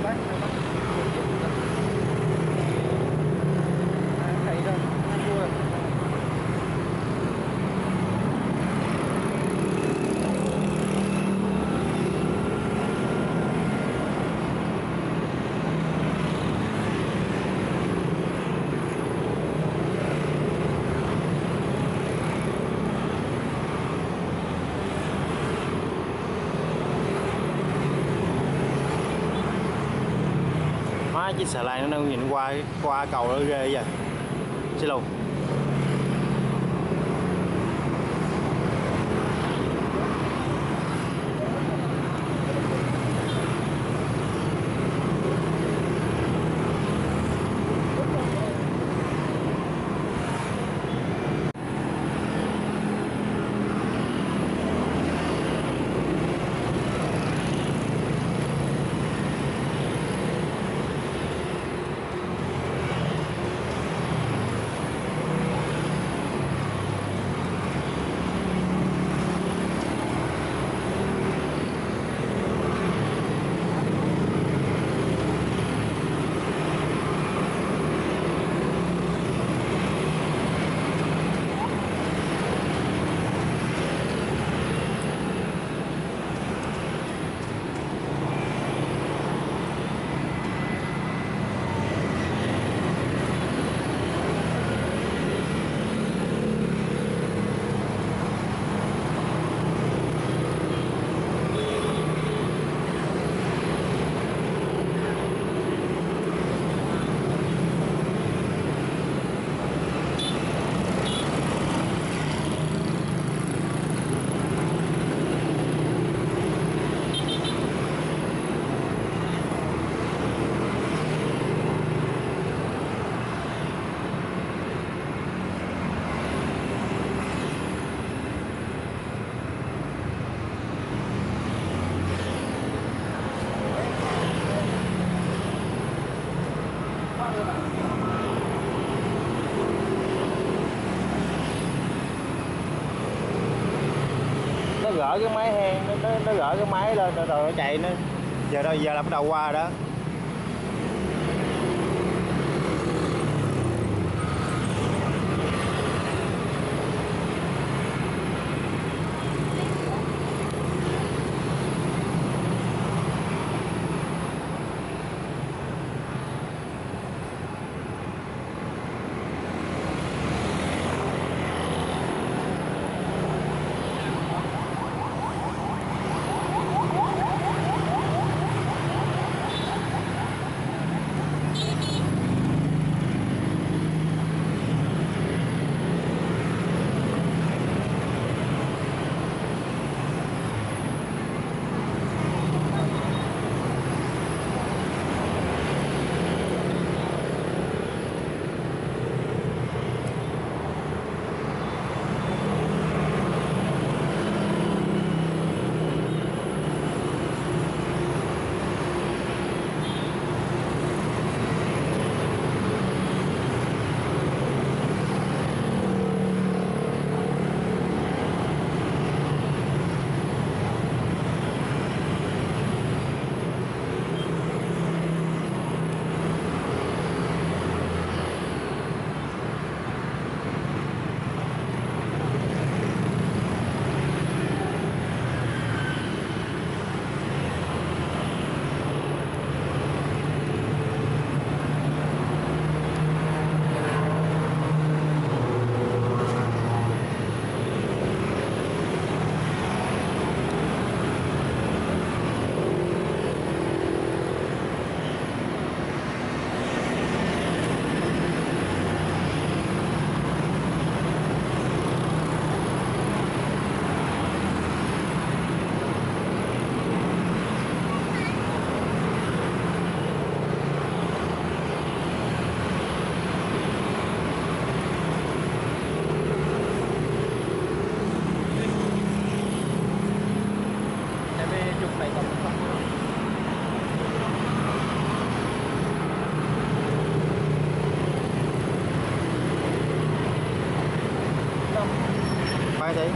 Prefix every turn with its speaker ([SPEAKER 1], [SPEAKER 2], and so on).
[SPEAKER 1] bác chiếc xà lan nó đang nhìn qua qua cầu nó ghê vậy xin lỗi. Gỡ cái máy hang nó, nó, nó gỡ cái máy lên rồi, rồi nó chạy nó giờ đâu giờ là bắt đầu qua đó. máy thấy